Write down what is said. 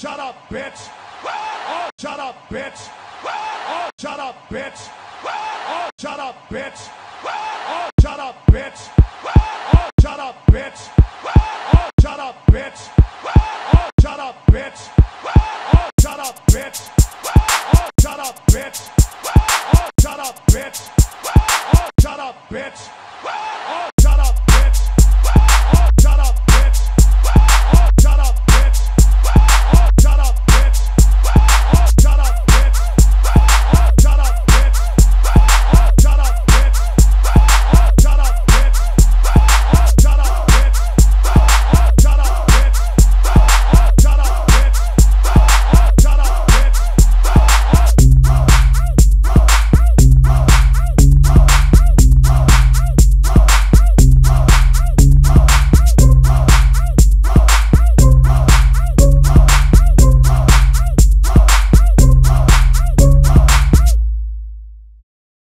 shut up, bitch. Oh, shut up, bitch. Oh, shut up, bitch. Oh, shut up, bitch. Oh, shut up, bitch. Oh, shut up, bitch. Oh, shut up, bitch. Oh, shut up, bitch. Oh, shut up, bitch.